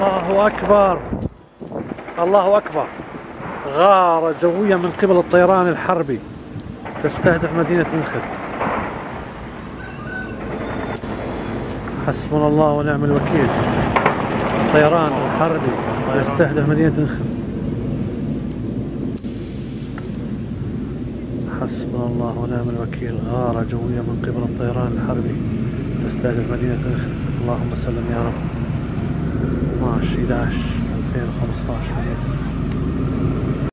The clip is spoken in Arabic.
الله أكبر. الله أكبر. غارة جوية من قبل الطيران الحربي. تستهدف مدينة انخل حسبنا الله ونعم الوكيل. الطيران الحربي يستهدف مدينة انخل حسبنا الله ونعم الوكيل. غارة جوية من قبل الطيران الحربي. تستهدف مدينة انخل اللهم سلم يا رب. 12 11 2015 مدينة انخل